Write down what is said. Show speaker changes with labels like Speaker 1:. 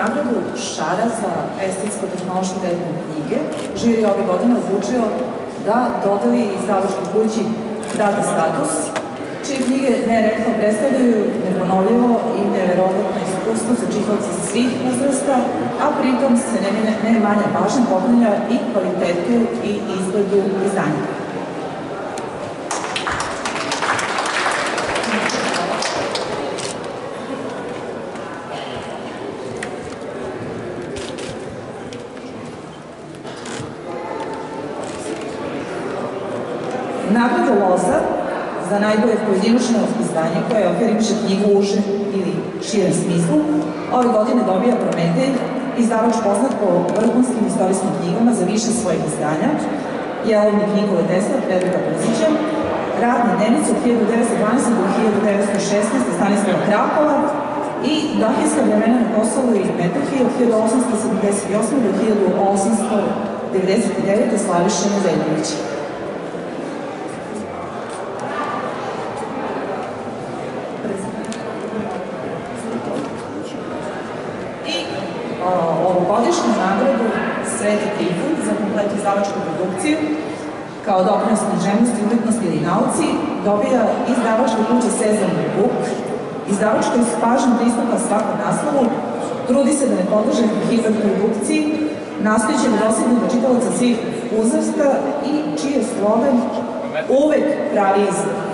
Speaker 1: nagradu Šara za estetsko-tehnološke deljene knjige žiri ove godine odlučio da dodali izdavačkoj kući Data Status, čije knjige neretko predstavljaju neponovljivo i neverovatno iskustvo za čitavce svih uzrasta, a pritom se ne, ne manja pažnja poklanja i kvalitetu i izgledu izdanja. Nagrada Loza za najbolje pojedinačno izdanje koje oferiše knjigu u užem ili širem smislu, ove godine dobija Prometej, izdavač poznat po vrhunskim istorijskim knjigama za više svojih izdanja, Jelovnik Nikola Tesla, Predraga Puzića, Radna dnevnica od 1912. do 1916. Stanislava Krakova i Dahijska vremena na Kosovu i Metohiji od 1878. do 1899. Slaviša Nedeljevića. ovogodišnju nagradu Sveti Trifun za kompletu izdavačku produkciju kao doprinos književnosti, umetnosti ili nauci dobija izdavačka kuća Sezam Buk, izdavač koji s pažnjom pristupa svakom naslovu, trudi se da ne podlože hiperprodukciji, nastojiće da dosegne do čitalaca svih uzrasta i čiji je slogan uvek pravi izgled.